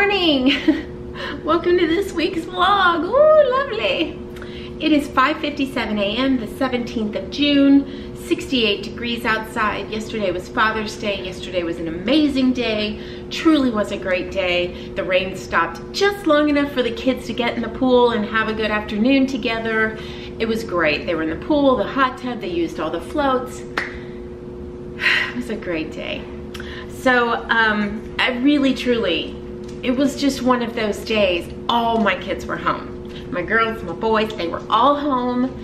morning. Welcome to this week's vlog. Ooh, lovely. It is 5.57 a.m., the 17th of June, 68 degrees outside. Yesterday was Father's Day. Yesterday was an amazing day. Truly was a great day. The rain stopped just long enough for the kids to get in the pool and have a good afternoon together. It was great. They were in the pool, the hot tub, they used all the floats. It was a great day. So um, I really, truly, it was just one of those days. All my kids were home. My girls, my boys, they were all home.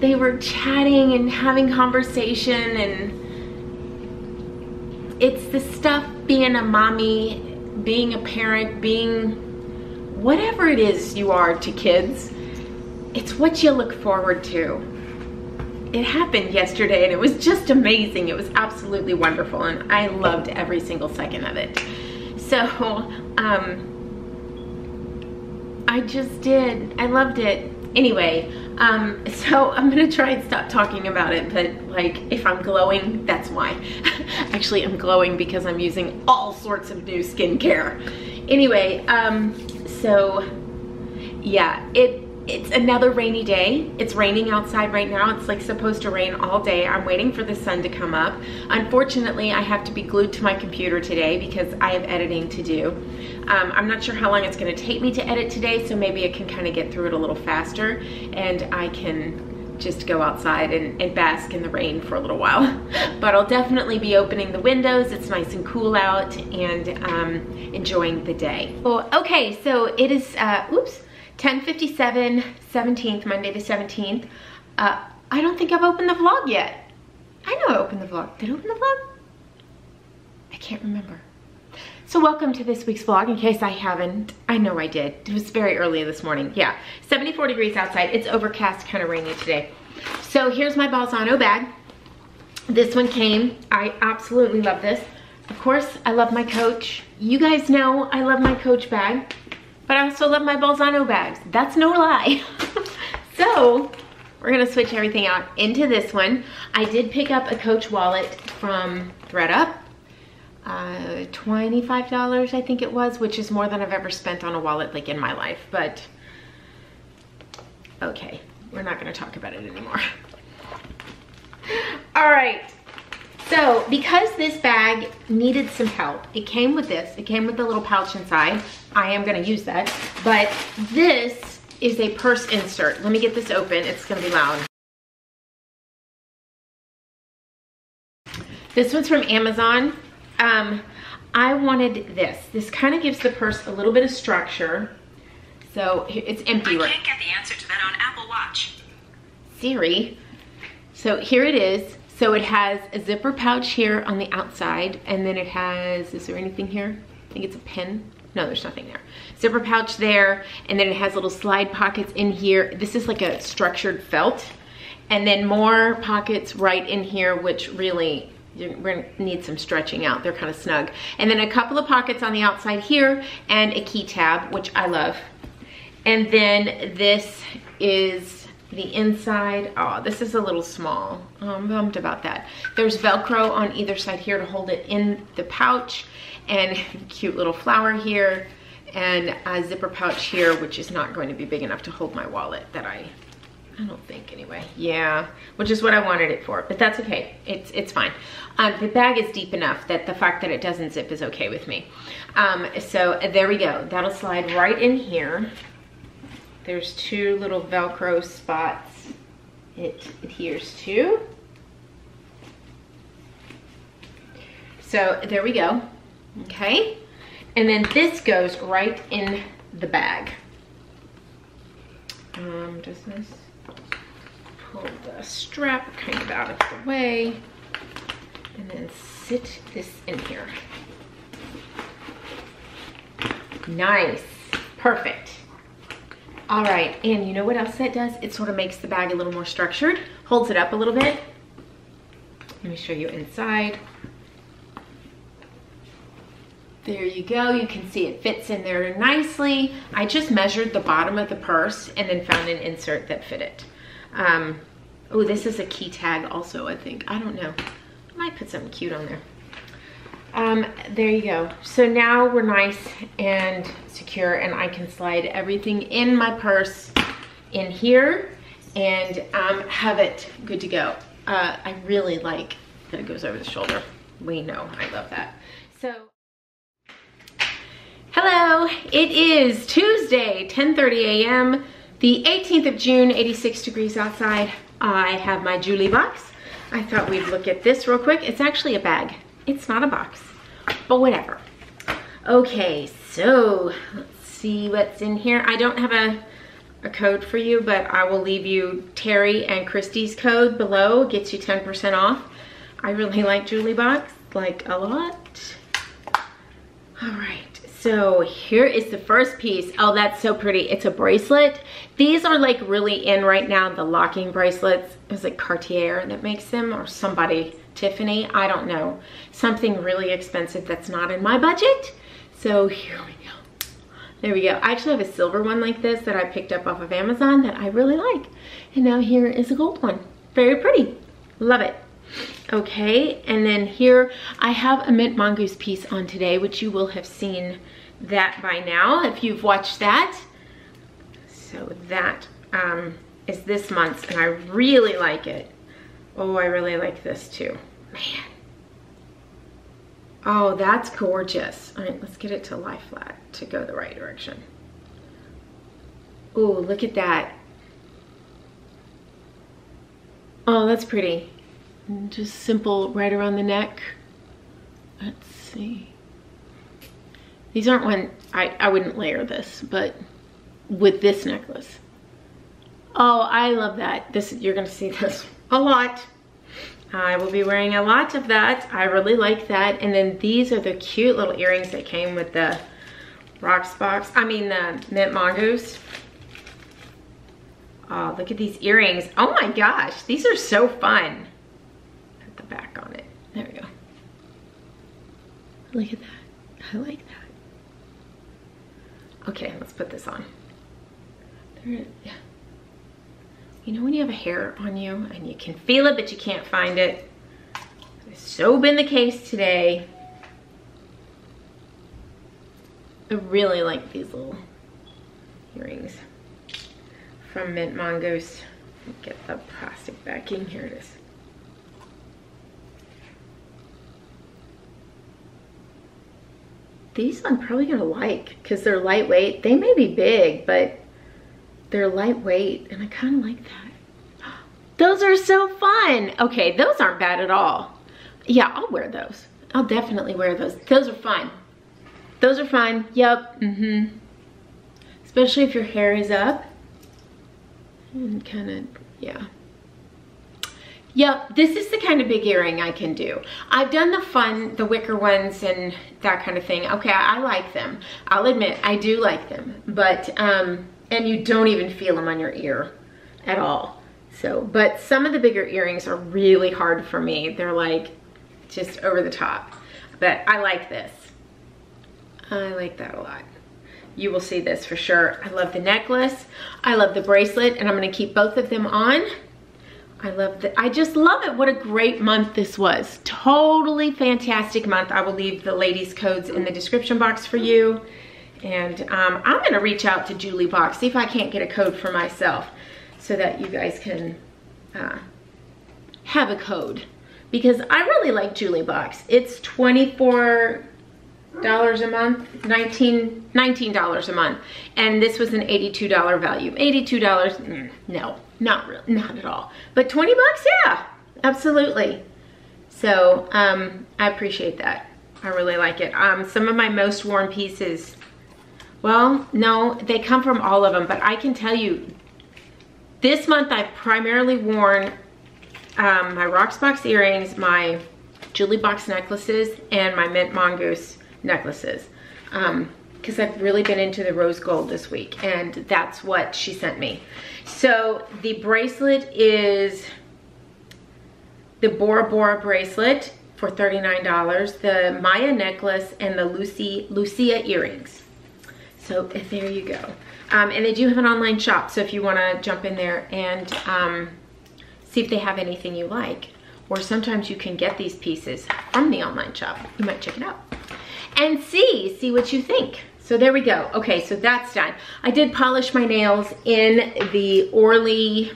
They were chatting and having conversation and it's the stuff being a mommy, being a parent, being whatever it is you are to kids. It's what you look forward to it happened yesterday and it was just amazing. It was absolutely wonderful and I loved every single second of it. So, um, I just did. I loved it. Anyway, um, so I'm gonna try and stop talking about it, but like if I'm glowing, that's why. Actually, I'm glowing because I'm using all sorts of new skincare. Anyway, um, so yeah, it it's another rainy day. It's raining outside right now. It's like supposed to rain all day. I'm waiting for the sun to come up. Unfortunately, I have to be glued to my computer today because I have editing to do. Um, I'm not sure how long it's gonna take me to edit today, so maybe I can kind of get through it a little faster and I can just go outside and, and, bask in the rain for a little while. but I'll definitely be opening the windows. It's nice and cool out and um, enjoying the day. Well, okay, so it is, uh, oops, 1057, 17th, Monday the 17th. Uh, I don't think I've opened the vlog yet. I know I opened the vlog. Did I open the vlog? I can't remember. So welcome to this week's vlog, in case I haven't. I know I did. It was very early this morning. Yeah, 74 degrees outside. It's overcast, kind of rainy today. So here's my Balzano bag. This one came. I absolutely love this. Of course, I love my Coach. You guys know I love my Coach bag but I also love my Balzano bags. That's no lie. so we're gonna switch everything out into this one. I did pick up a Coach wallet from thredUP. Uh, $25 I think it was, which is more than I've ever spent on a wallet like in my life, but okay, we're not gonna talk about it anymore. All right, so because this bag needed some help, it came with this. It came with the little pouch inside. I am gonna use that. But this is a purse insert. Let me get this open. It's gonna be loud. This one's from Amazon. Um, I wanted this. This kind of gives the purse a little bit of structure. So it's empty. I can't get the answer to that on Apple Watch. Siri. So here it is. So it has a zipper pouch here on the outside, and then it has, is there anything here? I think it's a pen. No, there's nothing there. Zipper pouch there, and then it has little slide pockets in here. This is like a structured felt. And then more pockets right in here, which really we're gonna need some stretching out. They're kind of snug. And then a couple of pockets on the outside here and a key tab, which I love. And then this is the inside, oh, this is a little small. Oh, I'm bummed about that. There's Velcro on either side here to hold it in the pouch and cute little flower here and a zipper pouch here, which is not going to be big enough to hold my wallet that I, I don't think anyway. Yeah, which is what I wanted it for, but that's okay. It's, it's fine. Um, the bag is deep enough that the fact that it doesn't zip is okay with me. Um, so there we go. That'll slide right in here. There's two little Velcro spots it adheres to. So there we go, okay? And then this goes right in the bag. Um, does this pull the strap kind of out of the way and then sit this in here. Nice, perfect. All right, and you know what else that does? It sort of makes the bag a little more structured, holds it up a little bit. Let me show you inside. There you go, you can see it fits in there nicely. I just measured the bottom of the purse and then found an insert that fit it. Um, oh, this is a key tag also, I think. I don't know. I might put something cute on there. Um, there you go. So now we're nice and secure and I can slide everything in my purse in here and um, have it good to go. Uh, I really like that it goes over the shoulder. We know, I love that. So, hello, it is Tuesday, 10.30 a.m., the 18th of June, 86 degrees outside. I have my Jewlybox. I thought we'd look at this real quick. It's actually a bag. It's not a box, but whatever. Okay, so let's see what's in here. I don't have a, a code for you, but I will leave you Terri and Kristy's code below. Gets you 10% off. I really like Jewlybox, like a lot. All right, so here is the first piece. Oh, that's so pretty. It's a bracelet. These are like really in right now, the locking bracelets. Is it Cartier that makes them or somebody, Tiffany? I don't know. Something really expensive that's not in my budget. So here we go. There we go. I actually have a silver one like this that I picked up off of Amazon that I really like. And now here is a gold one. Very pretty. Love it. Okay, and then here I have a mint mongoose piece on today, which you will have seen that by now if you've watched that. So that um, is this month's and I really like it. Oh, I really like this too. Man. Oh, that's gorgeous. All right, let's get it to lie flat to go the right direction. Oh, look at that. Oh, that's pretty. Just simple right around the neck. Let's see. These aren't one, I, I wouldn't layer this, but with this necklace. Oh, I love that. This You're gonna see this a lot. I will be wearing a lot of that. I really like that. And then these are the cute little earrings that came with the Rocksbox. I mean the Mint Mongoose. Oh, look at these earrings. Oh my gosh, these are so fun. The back on it. There we go. Look at that. I like that. Okay, let's put this on. There, yeah. You know when you have a hair on you and you can feel it but you can't find it? It's so been the case today. I really like these little earrings from Mint Mongoose. Get the plastic backing, here it is. These I'm probably gonna like because they're lightweight. They may be big, but they're lightweight and I kind of like that. Those are so fun. Okay, those aren't bad at all. Yeah, I'll wear those. I'll definitely wear those. Those are fun. Those are fun. Yep. Mm-hmm. Especially if your hair is up. And kind of, yeah. Yep, this is the kind of big earring I can do. I've done the fun, the wicker ones and that kind of thing. Okay, I, like them. I'll admit, I do like them. But um, and you don't even feel them on your ear at all. So, but some of the bigger earrings are really hard for me. They're like just over the top, but I like this. I like that a lot. You will see this for sure. I love the necklace. I love the bracelet and I'm gonna keep both of them on. I love that. I just love it. What a great month this was. Totally fantastic month. I will leave the ladies codes in the description box for you. And um, I'm gonna reach out to Jewlybox, see if I can't get a code for myself so that you guys can uh, have a code. Because I really like Jewlybox. It's $24 a month, 19 $19 a month. And this was an $82 value. $82, mm, no, not really, not at all. But 20 bucks, yeah, absolutely. So um, I appreciate that. I really like it. Um, some of my most worn pieces well, no, they come from all of them, but I can tell you, this month I've primarily worn um, my Rocksbox earrings, my Jewlybox necklaces, and my Mint Mongoose necklaces. Because I've really been into the rose gold this week, and that's what she sent me. So the bracelet is the Bora Bora bracelet for $39, the Maya necklace, and the Lucy Lucia earrings. So there you go. Um, and they do have an online shop, so if you wanna jump in there and um, see if they have anything you like. or sometimes you can get these pieces from the online shop. You might check it out and see, see what you think. So there we go. Okay, so that's done. I did polish my nails in the Orly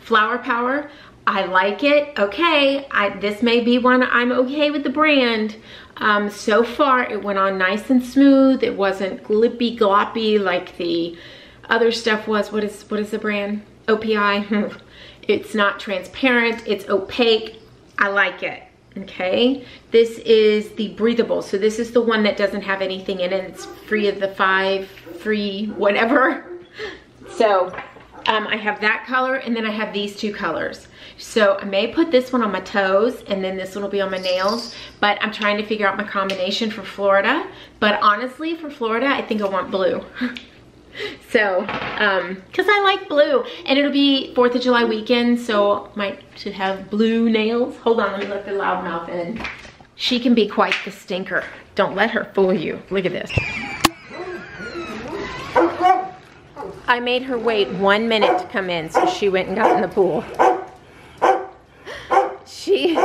Flower Power. I like it. Okay, I, this may be one I'm okay with the brand. Um, so far, it went on nice and smooth. It wasn't glippy gloppy like the other stuff was. What is what is the brand? OPI. it's not transparent. It's opaque. I like it. Okay, this is the breathable. So this is the one that doesn't have anything in it. It's free of the five, free whatever. So um, I have that color and then I have these two colors. So I may put this one on my toes and then this one will be on my nails, but I'm trying to figure out my combination for Florida. But honestly, for Florida, I think I want blue. so, um, cause I like blue and it'll be 4th of July weekend, so might should have blue nails. Hold on, let me let the loudmouth in. She can be quite the stinker. Don't let her fool you. Look at this. I made her wait one minute to come in, so she went and got in the pool. She,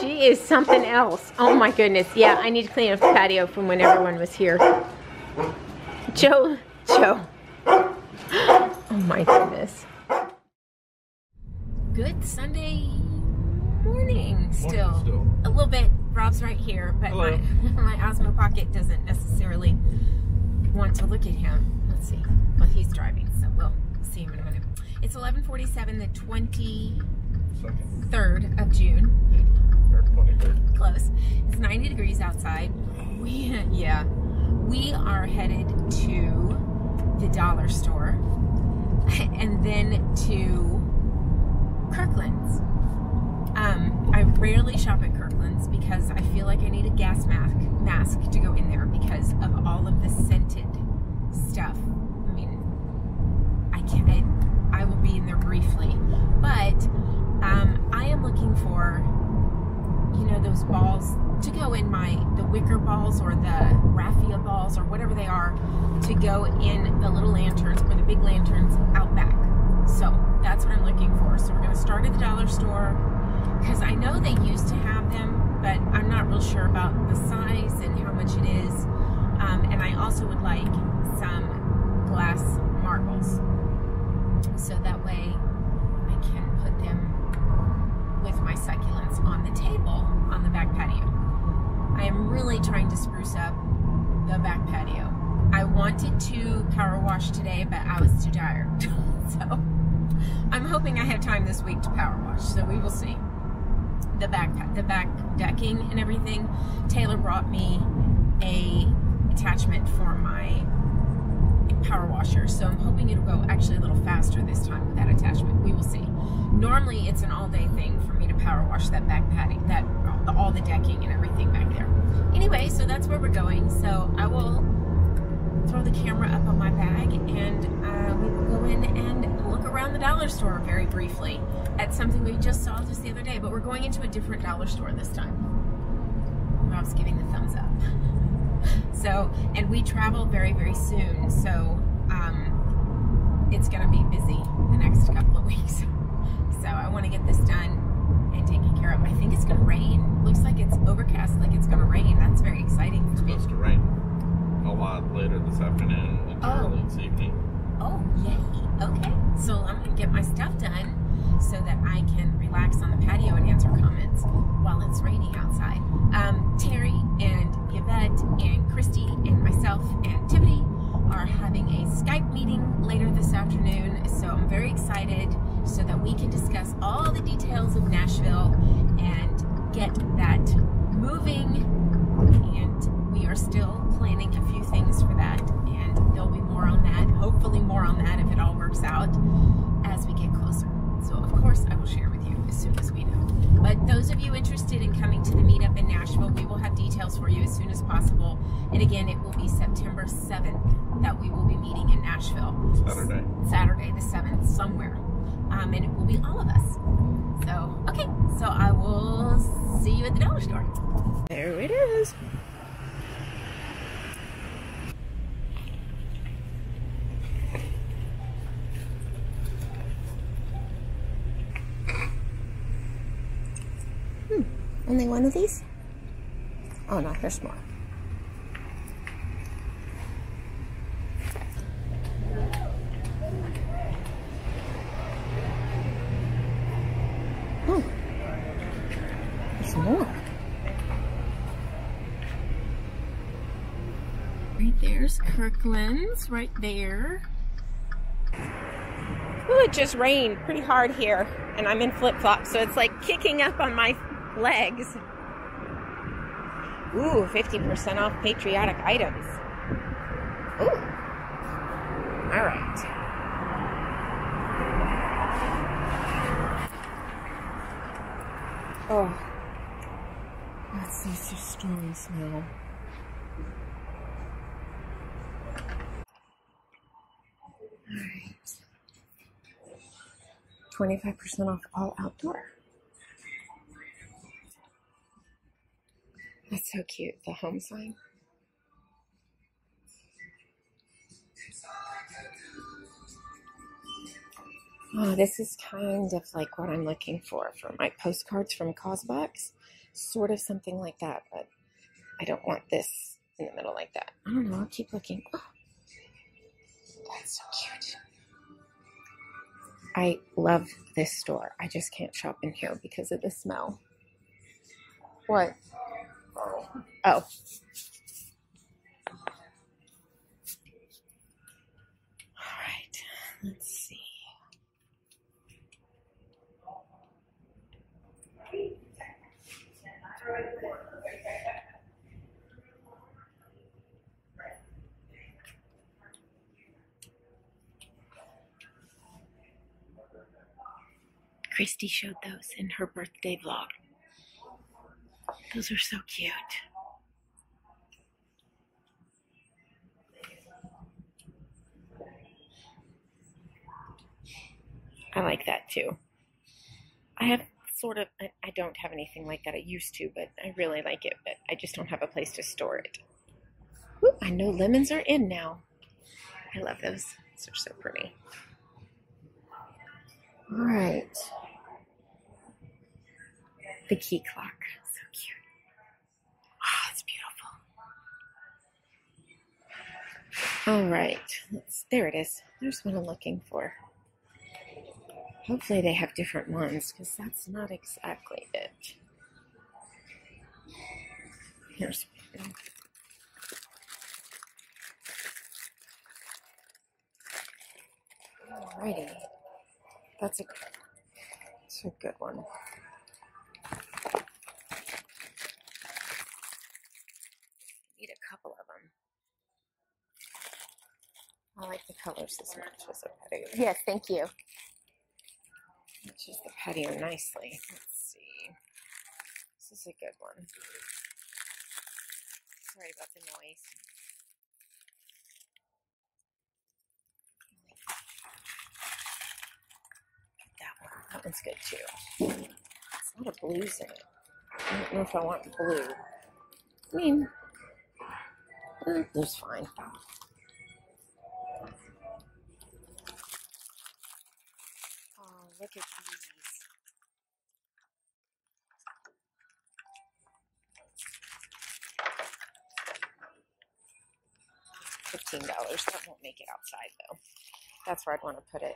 she is something else. Oh my goodness. Yeah, I need to clean up the patio from when everyone was here. Joe, Joe. Oh my goodness. Good Sunday morning still. Morning still. A little bit. Rob's right here, but Hello. my, my Osmo Pocket doesn't necessarily want to look at him. Let's see. Well, he's driving, so we'll see him in a minute. It's 11:47, the 23rd of June. Close. It's 90 degrees outside. We yeah, we are headed to the dollar store and then to Kirkland's. Um, I rarely shop at Kirkland's because I feel like I need a gas mask mask to go in there because of all of the scented stuff. I mean, I can't. I will be in there briefly, but um, I am looking for, you know, those balls to go in my the wicker balls or the raffia balls or whatever they are to go in the little lanterns or the big lanterns out back. So that's what I'm looking for. So we're gonna start at the dollar store because I know they used to have them, but I'm not real sure about the size and how much it is. Um, and I also would like some glass marbles, so that way I can put them with my succulents on the table on the back patio. I am really trying to spruce up the back patio. I wanted to power wash today, but I was too tired. so I'm hoping I have time this week to power wash. So we will see. The back the back decking and everything. Taylor brought me a attachment for my power washer. So I'm hoping it'll go actually a little faster this time with that attachment. We will see. Normally it's an all day thing for me to power wash that back patio, that all the decking and everything back there. Anyway, so that's where we're going. So I will throw the camera up on my bag and uh, we will go in and look around the dollar store very briefly at something we just saw just the other day, but we're going into a different dollar store this time. Rob's giving the thumbs up. So, and we travel very, very soon. So, um, it's going to be busy the next couple of weeks. So, I want to get this done and taken care of. I think it's going to this and Oh. this. Oh, yay. Okay. So, I'm going to get my stuff done so that I can relax on the patio and answer comments while it's raining outside. Um, Terri and Yvette and Kristy and myself and Tiffany are having a Skype meeting later this afternoon. So I'm very excited so that we can discuss all the details of Nashville and get that moving. And we are still planning a few things for that. And there'll be more on that, hopefully more on that if it all works out as we get closer. So of course I will share with you as soon as we know. But those of you interested in coming to the meetup in Nashville, we will have details for you as soon as possible. And again, it will be September 7th that we will be meeting in Nashville. Saturday. Saturday the 7th, somewhere. Um, and it will be all of us. So, okay, so I will see you at the dollar store. There it is. Only one of these? Oh no, there's more. Oh, there's more. Right there's Kirkland's, right there. Ooh, it just rained pretty hard here, and I'm in flip flops, so it's like kicking up on my legs. Ooh, 50% off patriotic items. Ooh. All right. Oh, that's such a strong smell. All right. 25% off all outdoor. That's so cute, the home sign. Oh, this is kind of like what I'm looking for for my postcards from Cosbox. Sort of something like that, but I don't want this in the middle like that. I don't know, I'll keep looking. Oh, that's so cute. I love this store. I just can't shop in here because of the smell. What? Oh. All right. Let's see. Kristy showed those in her birthday vlog. Those are so cute. I like that too. I have sort of, I, don't have anything like that. I used to, but I really like it, but I just don't have a place to store it. Ooh, I know lemons are in now. I love those. Are so pretty. All right. The key clock. So cute. Ah, it's beautiful. All right. Let's, there it is. There's what I'm looking for. Hopefully they have different ones because that's not exactly it. Here's. Alrighty. That's a, that's a good one. Need a couple of them. I like the colors as much as a patio. Yes, thank you. Patio nicely. Let's see. This is a good one. Sorry about the noise. That one. That one's good too. It's a lot of blues in it. I don't know if I want blue. I mean, eh, blue's fine. Oh, look at these. Fifteen dollars. That won't make it outside though. That's where I'd want to put it.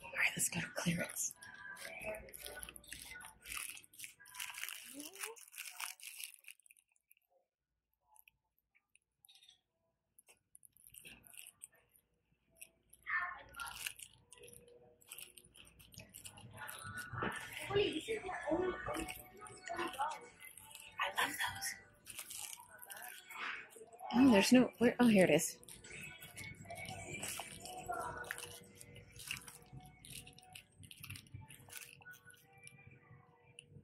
All right, let's go to clearance. There's no. Where? Oh, here it is.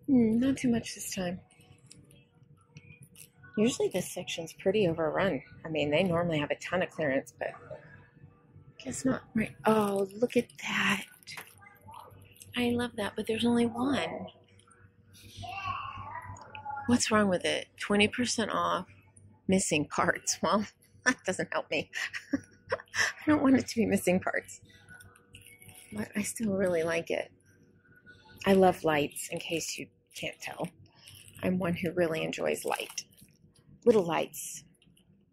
Hmm, not too much this time. Usually this section's pretty overrun. I mean, they normally have a ton of clearance, but guess not. Right. Oh, look at that. I love that, but there's only one. What's wrong with it? 20% off, missing parts. Well, that doesn't help me. I don't want it to be missing parts. But I still really like it. I love lights, in case you can't tell. I'm one who really enjoys light. Little lights,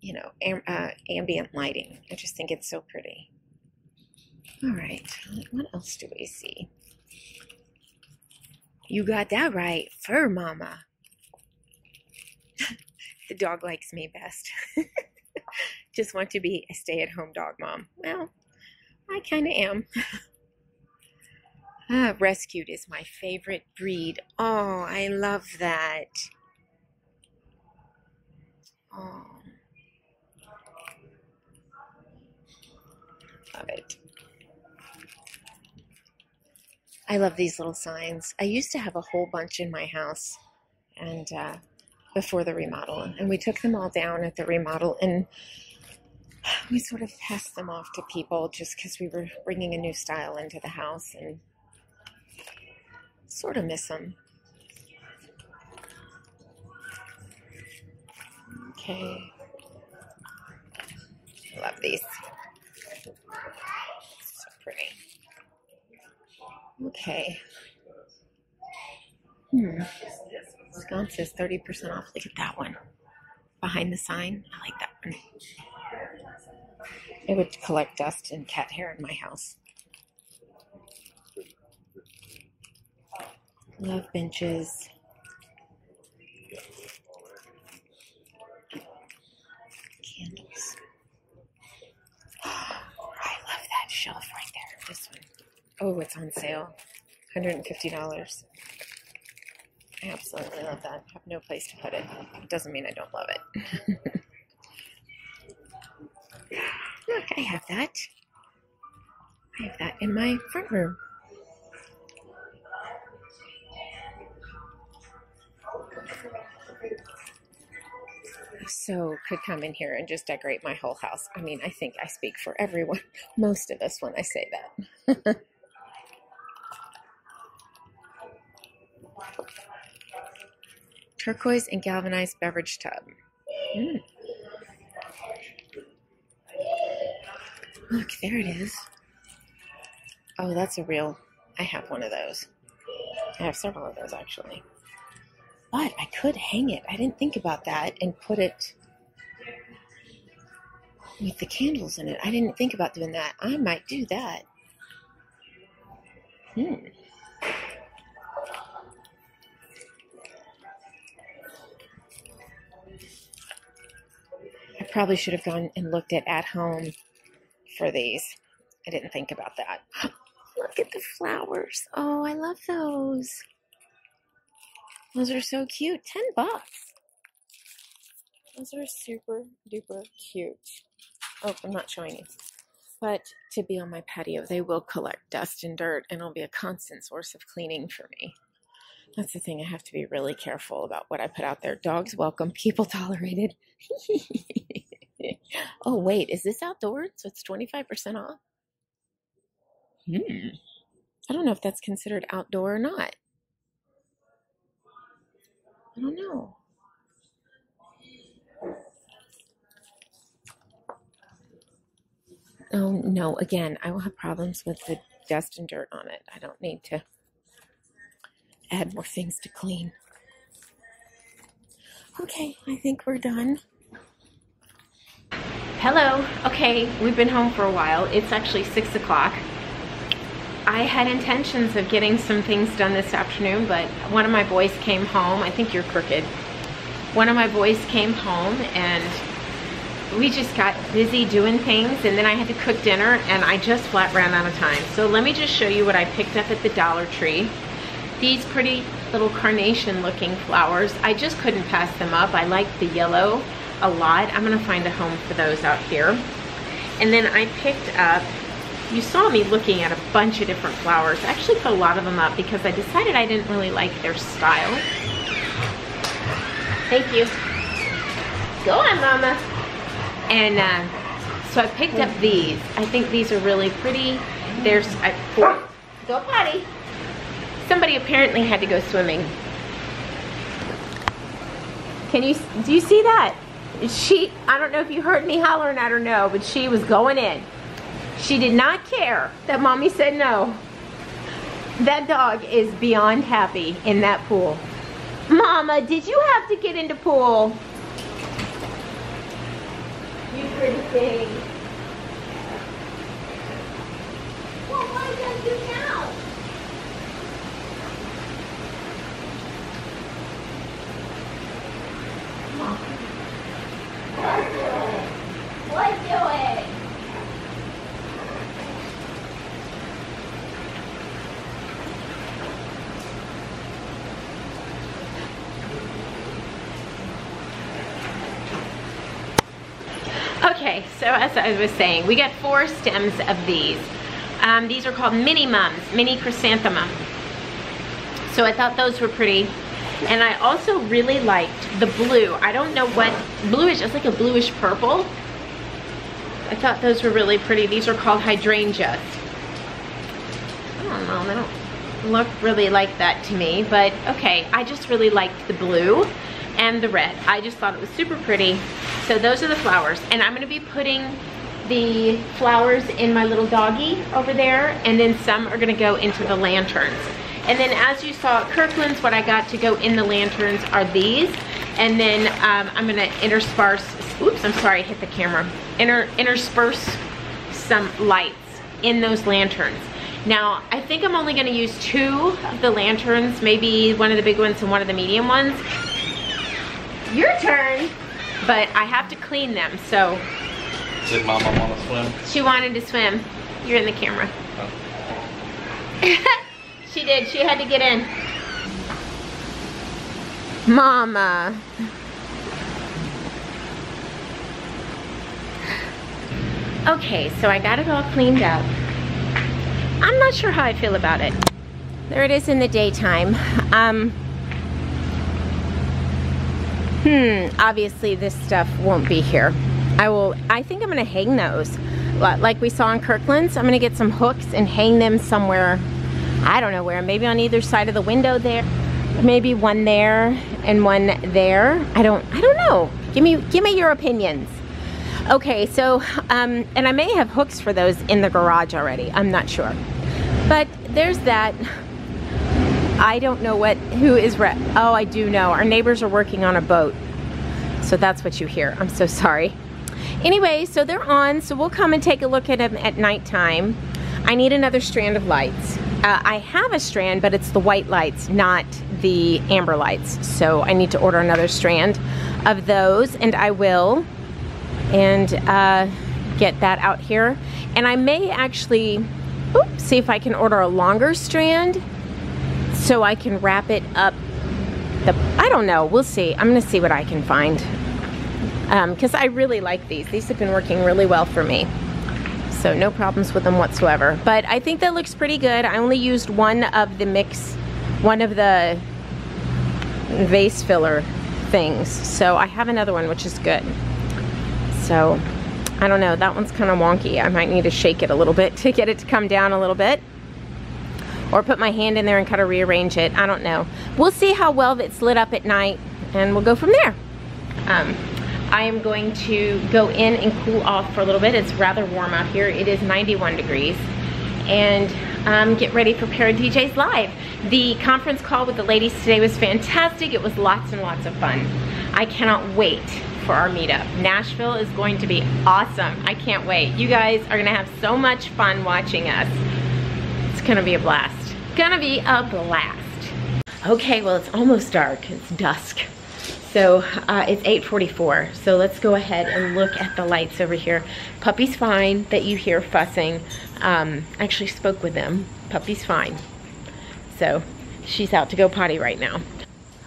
you know, am, uh, ambient lighting. I just think it's so pretty. All right, what else do we see? You got that right, fur mama. the dog likes me best. just want to be a stay at home dog mom. Well, I kind of am. ah, rescued is my favorite breed. Oh, I love that. Oh. Love it. I love these little signs. I used to have a whole bunch in my house and uh, before the remodel, and we took them all down at the remodel and we sort of passed them off to people just because we were bringing a new style into the house and sort of miss them. Okay. Love these. So pretty. Okay. Hmm. Scone says 30% off. Look at that one. Behind the sign. I like that one. It would collect dust and cat hair in my house. Love benches. Candles. I love that shelf right there. This one. Oh, it's on sale. $150. I absolutely love that. I have no place to put it. It doesn't mean I don't love it. Look, I have that. I have that in my front room. So could come in here and just decorate my whole house. I mean, I think I speak for everyone, most of us when I say that. Turquoise and galvanized beverage tub. Mm. Look, there it is. Oh, that's a real. I have one of those. I have several of those actually. But I could hang it. I didn't think about that and put it with the candles in it. I didn't think about doing that. I might do that. Hmm. Probably should have gone and looked at at home for these. I didn't think about that. Look at the flowers. Oh, I love those. Those are so cute. 10 bucks. Those are super duper cute. Oh, I'm not showing you. But to be on my patio, they will collect dust and dirt and it'll be a constant source of cleaning for me. That's the thing. I have to be really careful about what I put out there. Dogs welcome, people tolerated. oh, wait, is this outdoors? So it's 25% off? Hmm. I don't know if that's considered outdoor or not. I don't know. Oh, no, again, I will have problems with the dust and dirt on it. I don't need to add more things to clean. Okay, I think we're done. Hello. Okay, we've been home for a while. It's actually six o'clock. I had intentions of getting some things done this afternoon, but one of my boys came home. I think you're crooked. One of my boys came home and we just got busy doing things and then I had to cook dinner and I just flat ran out of time. So let me just show you what I picked up at the Dollar Tree. These pretty little carnation looking flowers. I just couldn't pass them up. I like the yellow a lot. I'm gonna find a home for those out here. And then I picked up, you saw me looking at a bunch of different flowers. I actually put a lot of them up because I decided I didn't really like their style. Thank you. Go on, mama. And uh, so I picked up these. I think these are really pretty. There's, I, go potty. Somebody apparently had to go swimming. Can you, do you see that? She, I don't know if you heard me hollering at her no, but she was going in. She did not care that mommy said no. That dog is beyond happy in that pool. Mama, did you have to get into pool? You pretty thing. Well, what are you gonna do now? Come on. Let's do it. Let's do it. Okay, so as I was saying, we got four stems of these. Um, these are called mini mums, mini chrysanthemum. So I thought those were pretty. And I also really liked the blue. I don't know what, blue is just like a bluish purple. I thought those were really pretty. These are called hydrangeas. I don't know, they don't look really like that to me, but okay. I just really liked the blue and the red. I just thought it was super pretty. So those are the flowers. And I'm gonna be putting the flowers in my little doggy over there, and then some are gonna go into the lanterns. And then as you saw at Kirkland's, what I got to go in the lanterns are these. And then um, I'm gonna intersperse, oops, I'm sorry, I hit the camera. Inter, intersperse some lights in those lanterns. Now, I think I'm only gonna use two of the lanterns, maybe one of the big ones and one of the medium ones. Your turn, but I have to clean them, so Did Mama want to swim? she wanted to swim. You're in the camera. she did, she had to get in. Mama. Okay, so I got it all cleaned up. I'm not sure how I feel about it. There it is in the daytime. Um, hmm, obviously this stuff won't be here. I will, I think I'm gonna hang those. Like we saw in Kirkland's, I'm gonna get some hooks and hang them somewhere, I don't know where, maybe on either side of the window there. Maybe one there and one there. I don't, I don't know. Give me, give me your opinions. Okay, so, um, and I may have hooks for those in the garage already. I'm not sure. But there's that. I don't know what, who is, oh, I do know. Our neighbors are working on a boat. So that's what you hear. I'm so sorry. Anyway, so they're on, so we'll come and take a look at them at nighttime. I need another strand of lights. Uh, I have a strand, but it's the white lights, not the amber lights. So I need to order another strand of those, and I will and uh, get that out here. And I may actually oop, see if I can order a longer strand so I can wrap it up. The I don't know. We'll see. I'm gonna see what I can find um, because I really like these. These have been working really well for me. So no problems with them whatsoever. But I think that looks pretty good. I only used one of the mix, one of the vase filler things. So I have another one, which is good. So, I don't know, that one's kind of wonky. I might need to shake it a little bit to get it to come down a little bit. Or put my hand in there and kind of rearrange it. I don't know. We'll see how well it's lit up at night and we'll go from there. Um, I am going to go in and cool off for a little bit. It's rather warm out here. It is 91 degrees. And um, get ready for Para DJs Live. The conference call with the ladies today was fantastic. It was lots and lots of fun. I cannot wait for our meetup. Nashville is going to be awesome. I can't wait. You guys are gonna have so much fun watching us. It's gonna be a blast. Gonna be a blast. Okay, well it's almost dark. It's dusk. So uh, it's 8.44. So let's go ahead and look at the lights over here. Puppy's fine that you hear fussing. Um, actually spoke with them. Puppy's fine. So she's out to go potty right now.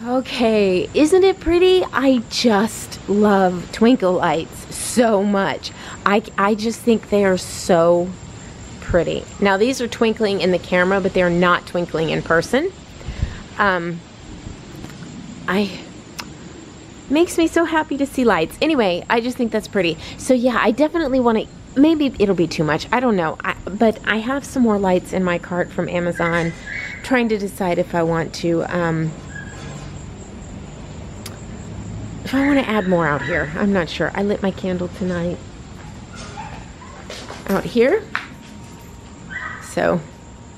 Okay, isn't it pretty? I just love twinkle lights so much. I, I just think they are so pretty. Now these are twinkling in the camera, but they're not twinkling in person. Um, I makes me so happy to see lights. Anyway, I just think that's pretty. So yeah, I definitely want to. Maybe it'll be too much. I don't know. I, but I have some more lights in my cart from Amazon. Trying to decide if I want to. Um, if I want to add more out here. I'm not sure. I lit my candle tonight out here. So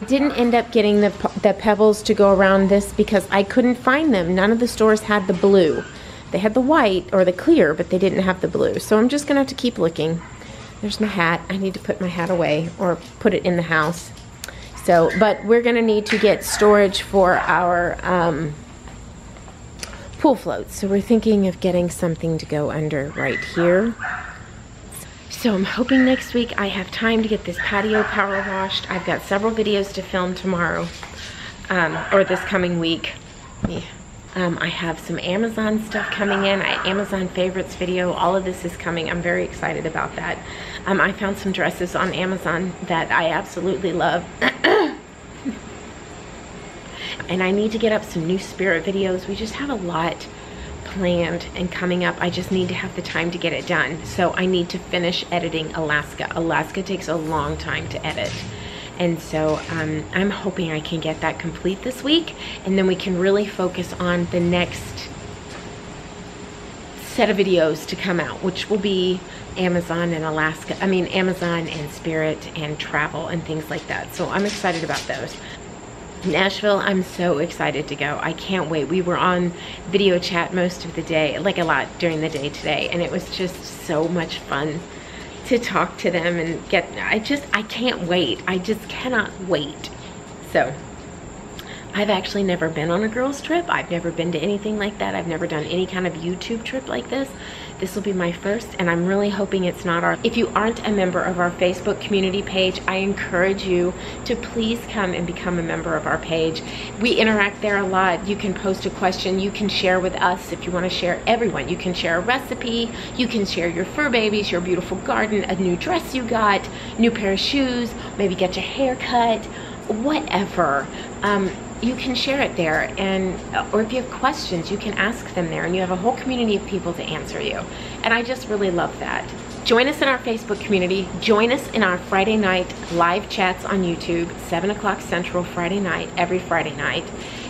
didn't end up getting the, the pebbles to go around this because I couldn't find them. None of the stores had the blue. They had the white or the clear, but they didn't have the blue. So I'm just going to have to keep looking. There's my hat. I need to put my hat away or put it in the house. So, but we're going to need to get storage for our um, pool floats. So we're thinking of getting something to go under right here. So I'm hoping next week I have time to get this patio power washed. I've got several videos to film tomorrow, um, or this coming week. Um, I have some Amazon stuff coming in, I, Amazon favorites video, all of this is coming. I'm very excited about that. Um, I found some dresses on Amazon that I absolutely love. and I need to get up some new spirit videos. We just have a lot planned and coming up. I just need to have the time to get it done. So I need to finish editing Alaska. Alaska takes a long time to edit. And so um, I'm hoping I can get that complete this week and then we can really focus on the next set of videos to come out, which will be Amazon and Alaska, I mean Amazon and Spirit and travel and things like that. So I'm excited about those. Nashville, I'm so excited to go. I can't wait. We were on video chat most of the day, like a lot during the day today, and it was just so much fun to talk to them and get, I just, I can't wait. I just cannot wait. So I've actually never been on a girls trip. I've never been to anything like that. I've never done any kind of YouTube trip like this. This will be my first and I'm really hoping it's not our, if you aren't a member of our Facebook community page, I encourage you to please come and become a member of our page. We interact there a lot. You can post a question, you can share with us if you wanna share everyone. You can share a recipe, you can share your fur babies, your beautiful garden, a new dress you got, new pair of shoes, maybe get your hair cut, whatever. Um, you can share it there and uh, or if you have questions you can ask them there and you have a whole community of people to answer you. And I just really love that. Join us in our Facebook community. Join us in our Friday night live chats on YouTube 7 o'clock central Friday night every Friday night.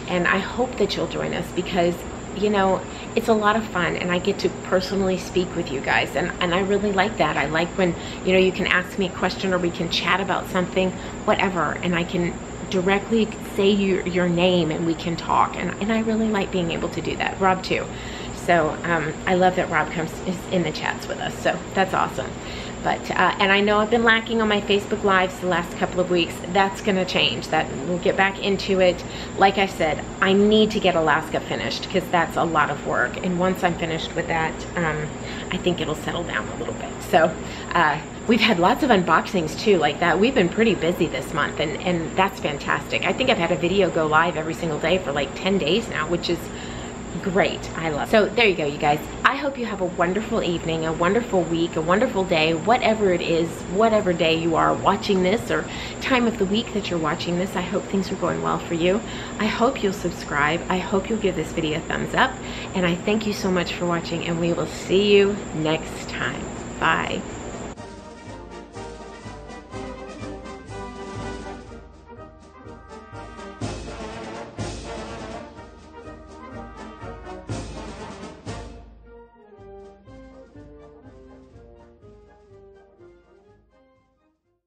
And I hope that you'll join us because you know it's a lot of fun and I get to personally speak with you guys and, and I really like that. I like when you know you can ask me a question or we can chat about something whatever and I can directly say your, your name and we can talk. And, and I really like being able to do that. Rob too. So um, I love that Rob comes is in the chats with us. So that's awesome. But, uh, and I know I've been lacking on my Facebook Lives the last couple of weeks. That's gonna change. That We'll get back into it. Like I said, I need to get Alaska finished because that's a lot of work. And once I'm finished with that, um, I think it'll settle down a little bit. So uh, we've had lots of unboxings too like that. We've been pretty busy this month and, and that's fantastic. I think I've had a video go live every single day for like 10 days now, which is great. I love it. So there you go, you guys. I hope you have a wonderful evening, a wonderful week, a wonderful day, whatever it is, whatever day you are watching this or time of the week that you're watching this. I hope things are going well for you. I hope you'll subscribe. I hope you'll give this video a thumbs up. And I thank you so much for watching and we will see you next time. Bye.